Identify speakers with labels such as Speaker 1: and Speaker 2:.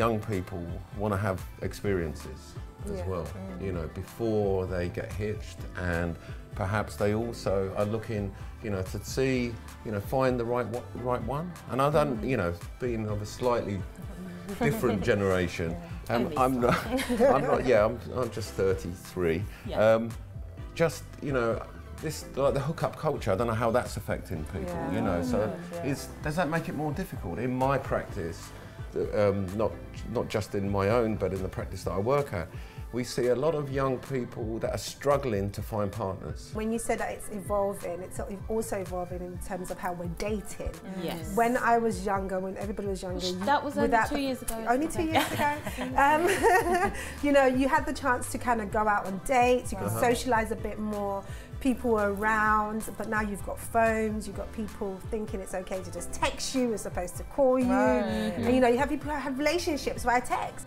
Speaker 1: young people want to have experiences as
Speaker 2: Yeah.
Speaker 1: well, you know, before they get hitched, and perhaps they also are looking, you know, to see, you know, find the right one, right one. And I don't, you know, being of a slightly different generation, um,
Speaker 3: Only
Speaker 1: I'm not, I'm not, yeah, I'm, I'm just 33.
Speaker 3: Yeah.
Speaker 1: Um, just, you know, this like the hookup culture. I don't know how that's affecting people.
Speaker 2: Yeah.
Speaker 1: You know, so
Speaker 2: Yeah.
Speaker 1: is does that make it more difficult in my practice? Um, not not just in my own, but in the practice that I work at. We see a lot of young people that are struggling to find partners.
Speaker 2: When you said that it's evolving, it's also evolving in terms of how we're dating.
Speaker 3: Yes.
Speaker 2: When I was younger, when everybody was younger,
Speaker 3: that was only
Speaker 2: without
Speaker 3: two years ago.
Speaker 2: Only two years ago. Um, you know, you had the chance to kind of go out on dates, you could
Speaker 1: Uh-huh.
Speaker 2: socialize a bit more, people were around, but now you've got phones, you've got people thinking it's okay to just text you as opposed to call you.
Speaker 4: Right.
Speaker 2: And you know, you have people who have relationships via text.